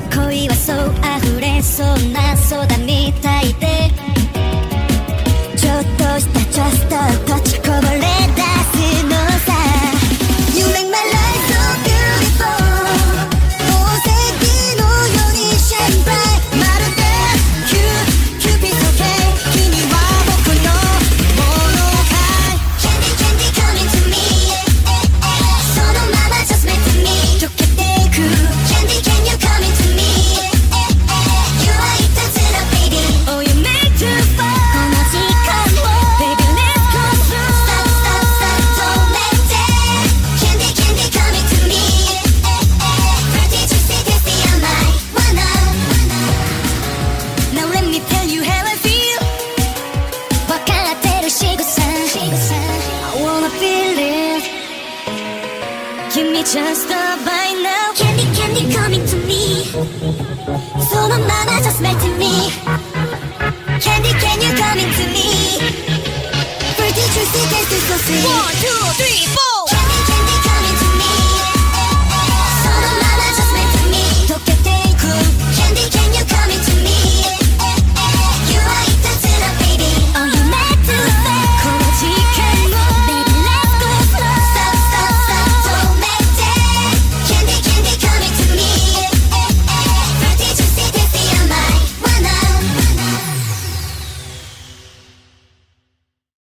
恋はそう溢れそうな空に just a by now. Candy, candy coming to me? So my mama just melting me. Candy, can you coming to me? Pretty juicy, this is so sweet. One, two, three.